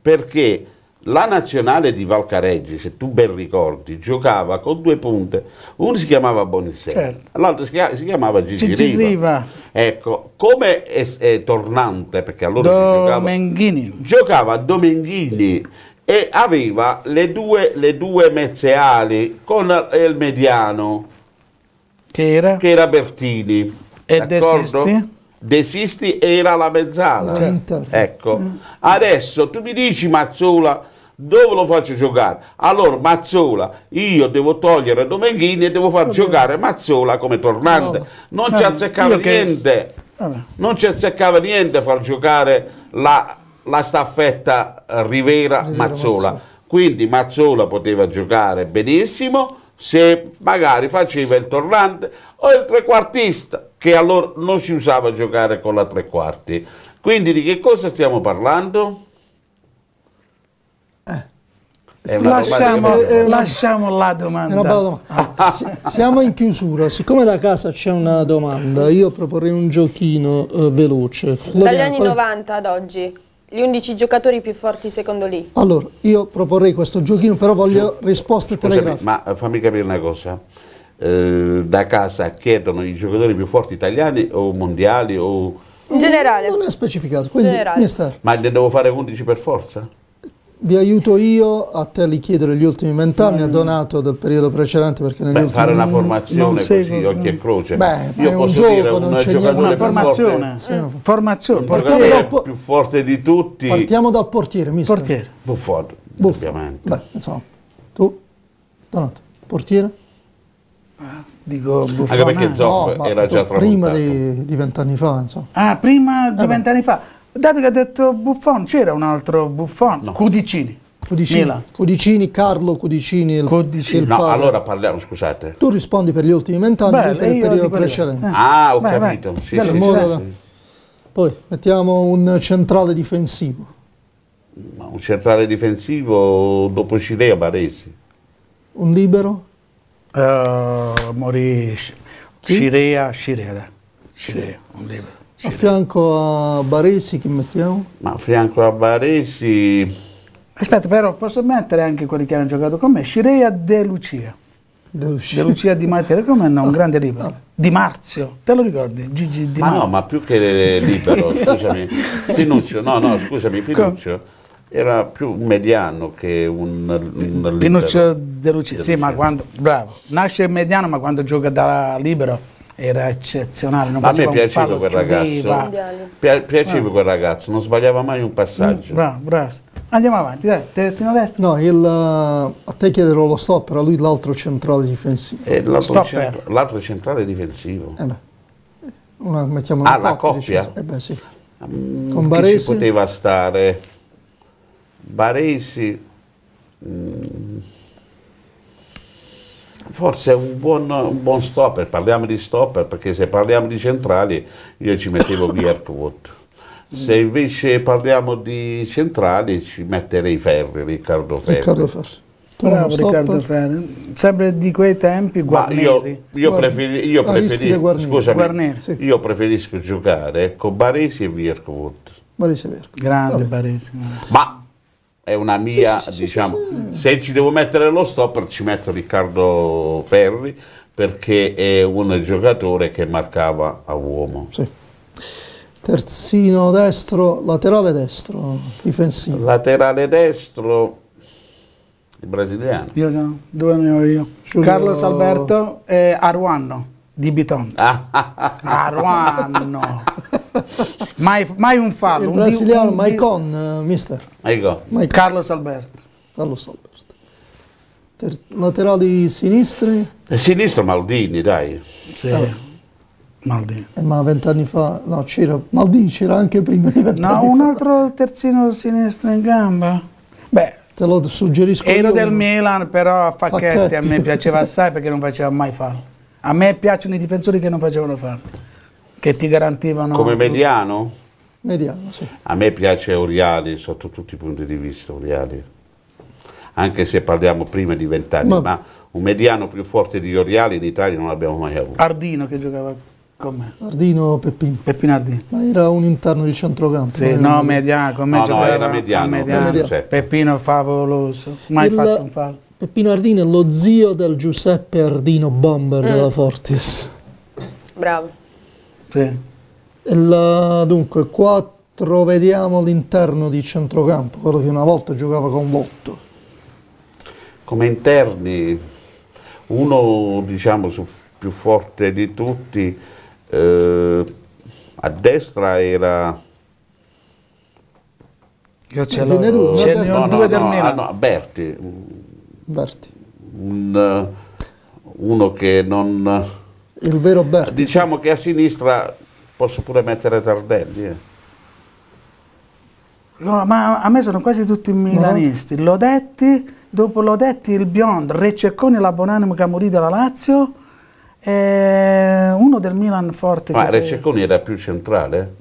Speaker 3: Perché la nazionale di Valcareggi, se tu ben ricordi, giocava con due punte. Uno si chiamava Bonisselli,
Speaker 4: Certo.
Speaker 3: l'altro si, chia- si chiamava Gigi,
Speaker 4: Gigi
Speaker 3: Riva.
Speaker 4: Riva.
Speaker 3: Ecco, come è, è tornante, perché allora
Speaker 4: Domenghini.
Speaker 3: giocava a Domenghini e aveva le due, le due mezze ali con il mediano
Speaker 4: Che era?
Speaker 3: che era Bertini
Speaker 4: E
Speaker 3: d'accordo?
Speaker 4: Desisti?
Speaker 3: Era la mezzala
Speaker 1: Era l'interno.
Speaker 3: ecco adesso tu mi dici Mazzola dove lo faccio giocare? Allora Mazzola, io devo togliere Domenghini e devo far giocare Mazzola come tornante.
Speaker 1: No.
Speaker 3: Non ci
Speaker 4: No,
Speaker 3: azzeccava
Speaker 4: che-
Speaker 3: niente
Speaker 4: Vabbè.
Speaker 3: non ci azzeccava niente a far giocare la, la staffetta eh, Rivera. Mazzola. Quindi Mazzola poteva giocare benissimo se magari faceva il tornante o il trequartista, che allora non si usava a giocare con la tre quarti. Quindi di che cosa stiamo parlando? È una roba
Speaker 4: Lasciamo,
Speaker 1: una-
Speaker 4: lasciamo la
Speaker 1: È una
Speaker 4: domanda.
Speaker 1: bella domanda. Si- Siamo in chiusura, siccome da casa c'è una domanda, io proporrei un giochino eh, veloce.
Speaker 2: Dagli anni
Speaker 1: qual è-
Speaker 2: 90 ad oggi, gli 11 giocatori più forti secondo lì.
Speaker 1: Allora, io proporrei questo giochino, però voglio risposte
Speaker 3: Scusami,
Speaker 1: telegrafiche.
Speaker 3: ma fammi capire una cosa. Eh, da casa chiedono i giocatori più forti italiani o mondiali o...
Speaker 2: In generale,
Speaker 1: Non è specificato, quindi
Speaker 3: Ma ne devo fare 11 per forza?
Speaker 1: Vi aiuto io a te li chiedere gli ultimi vent'anni, a Donato del periodo precedente perché negli
Speaker 3: Beh,
Speaker 1: ultimi
Speaker 3: fare una formazione così,
Speaker 4: seguo-
Speaker 3: occhi e croce.
Speaker 1: Beh,
Speaker 3: Io
Speaker 1: è un
Speaker 3: posso
Speaker 1: gioco,
Speaker 3: dire
Speaker 1: non c'è niente-
Speaker 4: Una
Speaker 3: più
Speaker 4: formazione.
Speaker 3: forte,
Speaker 1: Sì.
Speaker 4: Formazione.
Speaker 1: Partiamo dopo-
Speaker 3: più forte di tutti,
Speaker 1: Partiamo dal portiere, mister.
Speaker 4: Portiere.
Speaker 3: Buffon,
Speaker 1: Buffo.
Speaker 3: ovviamente.
Speaker 1: Beh, insomma, tu, Donato, portiere?
Speaker 4: Dico Buffon.
Speaker 3: Anche perché
Speaker 4: eh.
Speaker 3: Zoff
Speaker 1: ma
Speaker 3: era già
Speaker 1: tu, prima di, di vent'anni fa, insomma.
Speaker 4: Ah, prima di
Speaker 1: Eh
Speaker 4: vent'anni fa. Dato che ha detto Buffon, c'era un altro Buffon.
Speaker 3: No.
Speaker 4: Cudicini.
Speaker 1: Cudicini. Cudicini, Carlo Cudicini, il,
Speaker 4: Cudicini.
Speaker 1: il
Speaker 3: No, allora parliamo, scusate.
Speaker 1: Tu rispondi per gli ultimi vent'anni, per il
Speaker 4: io
Speaker 1: periodo precedente.
Speaker 4: eh.
Speaker 3: Ah, ho
Speaker 4: Vai, vai.
Speaker 3: capito. Sì,
Speaker 4: Bello,
Speaker 3: sì, sì, sì.
Speaker 1: Poi mettiamo un centrale difensivo.
Speaker 3: Ma Un centrale difensivo dopo Cilea Baresi.
Speaker 1: Un libero?
Speaker 4: Uh, morì
Speaker 1: Chi?
Speaker 4: Scirea, Scirea, dai. Scirea, un libro.
Speaker 1: A fianco a Baresi chi mettiamo?
Speaker 3: Ma a fianco a Baresi...
Speaker 4: Aspetta, però posso mettere anche quelli che hanno giocato con me. Scirea De Lucia.
Speaker 1: De Lucia.
Speaker 4: De Lucia Di Matteo, come no? Un grande libro. Di Marzio, te lo ricordi? Gigi Di
Speaker 3: Ma
Speaker 4: Marzio.
Speaker 3: no, ma più che libero, *laughs* scusami. Pinuccio, no, no, scusami, Pinuccio era più un mediano che un, un libero.
Speaker 4: Pinuccio De Lucia,
Speaker 3: De
Speaker 4: sì, ma quando, bravo, nasce mediano, ma quando gioca da libero era eccezionale. Non
Speaker 3: a me piaceva quel ragazzo. Pia- piaceva quel ragazzo, non sbagliava mai un passaggio.
Speaker 4: Bravo, bravo. Andiamo avanti, dai, terzino destro.
Speaker 1: No, il, eh, a te chiederò lo stop, a lui l'altro centrale difensivo.
Speaker 3: E l'altro,
Speaker 4: Stopper.
Speaker 3: centra- centrale difensivo.
Speaker 1: Eh beh, una, mettiamo una
Speaker 3: Ah, la
Speaker 1: coppia, diciamo. Eh beh sì.
Speaker 3: Mm,
Speaker 1: Con
Speaker 3: chi
Speaker 1: Baresi?
Speaker 3: ci poteva stare? Baresi... mm, Forse è un buon, un buon stopper, parliamo di stopper perché se parliamo di centrali io ci mettevo *laughs* Bierkwood. Se invece parliamo di centrali ci metterei Ferri, Riccardo Ferri.
Speaker 1: Riccardo Ferri.
Speaker 4: Bravo? Riccardo Ferri. Sempre di quei tempi,
Speaker 3: Ma
Speaker 4: Guarneri.
Speaker 3: io, io,
Speaker 1: Guarda,
Speaker 3: preferi- io preferisco,
Speaker 1: Guarneri.
Speaker 3: scusami,
Speaker 4: Guarneri.
Speaker 1: Sì.
Speaker 3: io preferisco giocare con Baresi e Bierkwood.
Speaker 1: Baresi Verga.
Speaker 4: Grande
Speaker 1: Vabbè.
Speaker 4: Baresi.
Speaker 3: Ma è una mia,
Speaker 1: sì, sì, sì,
Speaker 3: diciamo, se ci devo mettere lo stopper ci metto Riccardo Ferri perché è un giocatore che marcava a uomo.
Speaker 1: Sì. Terzino destro, laterale destro, difensivo.
Speaker 3: Laterale destro, il brasiliano.
Speaker 4: Io no, dove ne ho io?
Speaker 1: Giulio-
Speaker 4: Carlos Alberto e Aruano. Di Bitonto. *laughs*
Speaker 3: Ah, ah, ah,
Speaker 4: A Ruano. *laughs* mai, mai un fallo.
Speaker 1: Il
Speaker 4: un
Speaker 1: brasiliano
Speaker 4: un
Speaker 1: Maicon, eh, mister.
Speaker 3: ecco.
Speaker 1: Maicon,
Speaker 4: Carlos Alberto.
Speaker 1: Carlos Alberto. Ter- laterali sinistri,
Speaker 3: E sinistro Maldini, dai.
Speaker 4: Sì.
Speaker 1: Ah.
Speaker 4: Maldini.
Speaker 1: eh, ma vent'anni fa, no, c'era, Maldini c'era anche prima di vent'anni
Speaker 4: No, un
Speaker 1: fa.
Speaker 4: altro terzino sinistro in gamba. Beh,
Speaker 1: Te lo suggerisco
Speaker 4: ero
Speaker 1: io.
Speaker 4: del Milan, però a Facchetti,
Speaker 1: Facchetti.
Speaker 4: a me piaceva assai perché non faceva mai fallo. A me piacciono i difensori che non facevano fallo, che ti garantivano...
Speaker 3: Come mediano?
Speaker 1: Mediano, sì.
Speaker 3: A me piace Oriali sotto tutti i punti di vista, Oriali. Anche se parliamo prima di vent'anni,
Speaker 1: Ma-
Speaker 3: ma... un mediano più forte di Oriali in Italia non l'abbiamo mai avuto.
Speaker 4: Ardino che giocava con me.
Speaker 1: Ardino Peppino.
Speaker 4: Peppino Ardino.
Speaker 1: Ma era un interno di centrocampo.
Speaker 4: Sì,
Speaker 1: non
Speaker 4: no,
Speaker 1: era-
Speaker 4: mediano, con me
Speaker 3: No, no,
Speaker 4: giocava
Speaker 3: era mediano,
Speaker 4: mediano.
Speaker 1: mediano.
Speaker 4: Peppino favoloso, mai
Speaker 1: Il-
Speaker 4: fatto un fallo.
Speaker 1: Peppino Ardino è lo zio del Giuseppe Ardino Bomber della Fortis.
Speaker 2: Bravo.
Speaker 4: Sì.
Speaker 1: Il, dunque, 4 vediamo l'interno di centrocampo, quello che una volta giocava con l'otto.
Speaker 3: Come interni, uno diciamo su- più forte di tutti, eh, a destra era...
Speaker 4: Io ce l'ho.
Speaker 1: due,
Speaker 3: no,
Speaker 1: sinistra.
Speaker 3: ah, no, Berti,
Speaker 1: Berti.
Speaker 3: un, uno che non...
Speaker 1: Il vero Berti.
Speaker 3: Diciamo che a sinistra posso pure mettere Tardelli. eh.
Speaker 4: No, ma a me sono quasi tutti milanisti. Lodetti, dopo Lodetti il biondo, Re Cecconi, la Bonanimo Camorì della Lazio, e uno del Milan forte
Speaker 3: Ma
Speaker 4: che
Speaker 3: Rececconi era più centrale?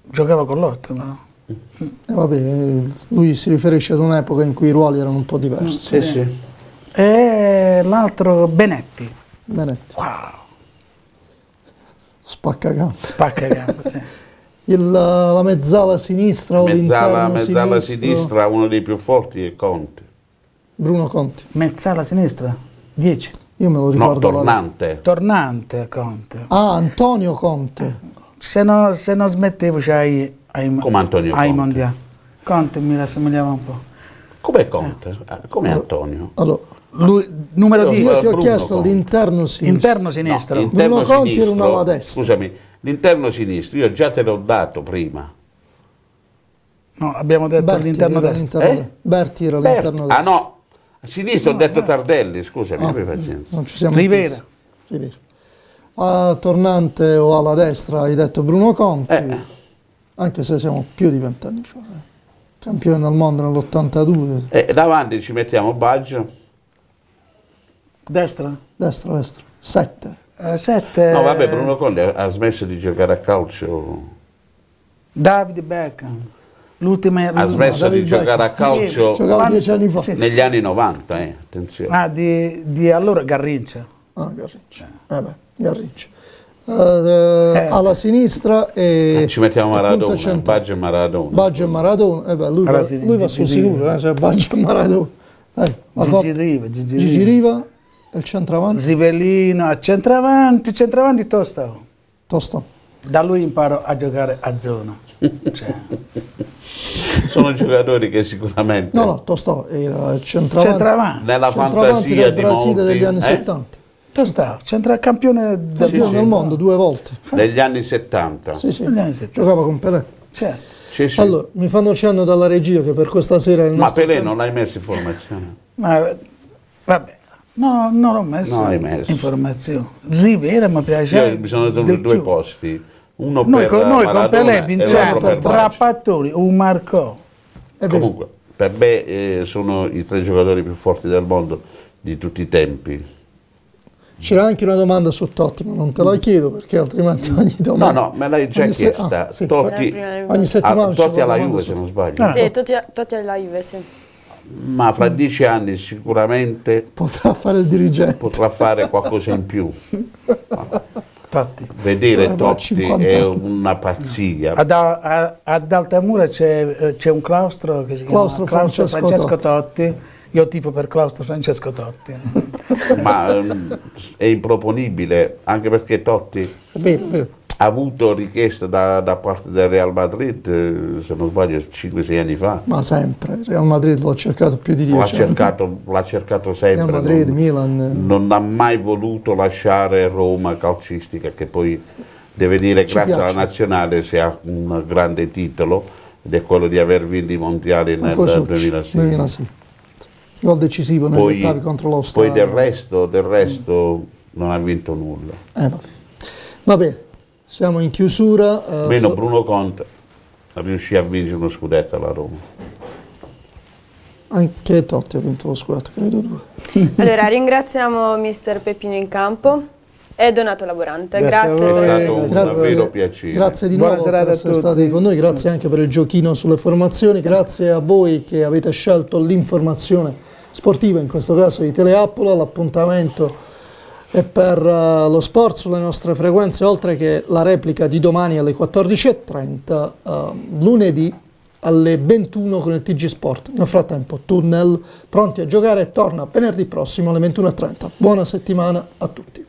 Speaker 4: giocava con l'otto. però.
Speaker 1: Eh, vabbè, eh, lui si riferisce ad un'epoca in cui i ruoli erano un po' diversi.
Speaker 3: Sì, sì.
Speaker 4: E l'altro Benetti.
Speaker 1: Benetti,
Speaker 4: Wow, spacca gambe, sì. *laughs*
Speaker 1: Il, la mezzala sinistra o
Speaker 3: Mezzala, mezzala
Speaker 1: sinistro,
Speaker 3: sinistra, uno dei più forti è Conte.
Speaker 1: Bruno Conti.
Speaker 4: Mezzala sinistra, 10.
Speaker 1: Io me lo
Speaker 3: No,
Speaker 1: ricordo. la-
Speaker 3: Tornante.
Speaker 4: Tornante Conte.
Speaker 1: Ah, Antonio Conte.
Speaker 4: Se, no, se non smettevo c'hai ai,
Speaker 3: Come Antonio
Speaker 4: ai
Speaker 3: Conte.
Speaker 4: mondiali. Conte mi rassomigliava un po'.
Speaker 3: Come Conte? Ah, Come Antonio?
Speaker 1: Allora,
Speaker 4: Lui, numero
Speaker 3: Io-
Speaker 4: 10.
Speaker 1: io ti ho
Speaker 3: Bruno
Speaker 1: chiesto
Speaker 3: Conte.
Speaker 1: l'interno sinistro.
Speaker 4: Interno sinistro.
Speaker 3: No, interno
Speaker 1: Bruno Conti era una alla destra.
Speaker 3: Scusami, l'interno sinistro, io già te l'ho dato prima.
Speaker 4: No, abbiamo detto
Speaker 1: Berti
Speaker 4: all'interno
Speaker 1: era
Speaker 4: destro.
Speaker 1: l'interno
Speaker 3: Eh?
Speaker 1: Berti era
Speaker 3: Beh,
Speaker 1: l'interno
Speaker 3: ah
Speaker 1: destro.
Speaker 3: no, a sinistra ho detto Tardelli, scusami,
Speaker 1: Ah,
Speaker 3: abbi pazienza.
Speaker 1: non ci siamo
Speaker 4: Rivera.
Speaker 1: Rivera. A tornante o alla destra hai detto Bruno Conti,
Speaker 3: Eh.
Speaker 1: anche se siamo più di vent'anni fa. eh. Campione del mondo nell'82,
Speaker 3: E davanti ci mettiamo Baggio.
Speaker 4: Destra?
Speaker 1: destra, destra, sette.
Speaker 4: Eh, sette.
Speaker 3: No, vabbè, Bruno Conte ha smesso di giocare a calcio.
Speaker 4: David Beckham. L'ultima.
Speaker 3: Ha smesso di giocare a calcio
Speaker 1: Giocava dieci anni fa.
Speaker 3: negli anni 90, eh, attenzione.
Speaker 4: Ah, di, di allora Garrincia.
Speaker 1: Ah, Garrincia. Eh beh, Garrincia. Eh, eh, alla sinistra e
Speaker 3: Eh, ci mettiamo Maradona. Baggio e Maradona.
Speaker 1: Baggio e Maradona. Eh beh, lui, va, lui va sul sicuro, eh, cioè Baggio e Maradona. Dai,
Speaker 4: Gigi Riva, Gigi,
Speaker 1: Gigi
Speaker 4: Riva.
Speaker 1: Il centravanti.
Speaker 4: Rivellino, centravanti, centravanti tosto.
Speaker 1: Tosto.
Speaker 4: Da lui imparo a giocare a zona. Cioè, *laughs*
Speaker 3: Sono giocatori che sicuramente
Speaker 1: No, no, Tostò era il centravanti.
Speaker 4: centravanti.
Speaker 3: nella
Speaker 1: centravanti
Speaker 3: fantasia
Speaker 1: del
Speaker 3: di
Speaker 1: Brasile
Speaker 3: molti,
Speaker 1: degli anni
Speaker 3: eh,
Speaker 1: 70.
Speaker 4: Tostò, centracampione del
Speaker 1: Campione
Speaker 3: sì.
Speaker 1: del mondo due volte.
Speaker 3: degli anni 70.
Speaker 1: Sì, sì.
Speaker 4: Degli anni 70.
Speaker 1: Giocava con Pelé.
Speaker 4: Certo.
Speaker 3: Sì, sì.
Speaker 1: Allora, mi fanno cenno dalla regia che per questa sera è il
Speaker 3: Ma Pelé non l'hai messo in formazione?
Speaker 4: Ma vabbè, no, non ho messo,
Speaker 3: No, messo.
Speaker 4: informazioni. Rivera mi piace.
Speaker 3: Io mi sono due
Speaker 4: più.
Speaker 3: posti. Uno
Speaker 4: Noi,
Speaker 3: per
Speaker 4: con, noi con
Speaker 3: Maradona
Speaker 4: Pelé
Speaker 3: e l'altro
Speaker 4: vinciamo. Trapattoni, un Marcò.
Speaker 1: È vero.
Speaker 3: Comunque, per me eh, sono i tre giocatori più forti del mondo di tutti i tempi.
Speaker 1: C'era anche una domanda su Totti, ma non te la chiedo perché altrimenti ogni
Speaker 3: No,
Speaker 1: domanda...
Speaker 3: no, me l'hai già
Speaker 1: Ogni se-
Speaker 3: chiesta.
Speaker 1: ah, sì.
Speaker 3: Totti,
Speaker 1: Ogni settimana
Speaker 3: ah, Totti alla Juve, se non
Speaker 1: Totti.
Speaker 3: sbaglio.
Speaker 4: Ah.
Speaker 2: Sì, tutti, tutti alla Juve, sì.
Speaker 3: Ma fra dieci anni sicuramente
Speaker 1: Potrà fare il dirigente.
Speaker 3: potrà fare qualcosa in più.
Speaker 4: Totti.
Speaker 3: Vedere Totti
Speaker 1: 50
Speaker 3: è una pazzia.
Speaker 4: Ad, a- ad Altamura c'è, eh, c'è un claustro che si chiama
Speaker 1: Claustro Francesco
Speaker 4: Totti. Io tifo per claustro Francesco Totti.
Speaker 3: ma ehm, è improponibile anche perché Totti
Speaker 1: È vero, è vero.
Speaker 3: Avuto richieste da, da, parte del Real Madrid, eh, se non sbaglio 5-6 anni fa.
Speaker 1: Ma sempre, Real Madrid l'ho cercato più di 10
Speaker 3: l'ha cercato, l'ha cercato sempre.
Speaker 1: Real Madrid,
Speaker 3: non,
Speaker 1: Milan.
Speaker 3: Non ha mai voluto lasciare Roma calcistica, che poi deve dire
Speaker 1: Ci
Speaker 3: grazie
Speaker 1: piace.
Speaker 3: alla nazionale se ha un grande titolo ed è quello di aver vinto i mondiali nel
Speaker 1: Ancora Succi,
Speaker 3: 2006.
Speaker 1: 2006. Gol decisivo negli
Speaker 3: Poi,
Speaker 1: ottavi contro
Speaker 3: poi
Speaker 1: l'Australia.
Speaker 3: del resto, del resto non ha vinto nulla.
Speaker 1: Eh. Va bene, siamo in chiusura. eh,
Speaker 3: Meno Bruno Conte riuscì a vincere uno scudetto alla Roma.
Speaker 1: Anche Totti ha vinto lo scudetto, credo due. *laughs*
Speaker 2: Allora, ringraziamo mister Peppino in campo e Donato Laborante.
Speaker 4: Grazie
Speaker 2: Grazie,
Speaker 3: È stato un davvero piacere.
Speaker 1: Grazie di
Speaker 4: Buona
Speaker 1: nuovo per essere
Speaker 4: tutti.
Speaker 1: stati con noi, grazie anche per il giochino sulle formazioni, grazie a voi che avete scelto l'informazione sportiva, in questo caso di Teleappola, l'appuntamento è per eh, lo sport sulle nostre frequenze, oltre che la replica di domani alle 14.30, eh, lunedì alle 21 con il TG Sport. Nel frattempo, Tunnel, pronti a giocare, torna venerdì prossimo alle 21.30. Buona settimana a tutti.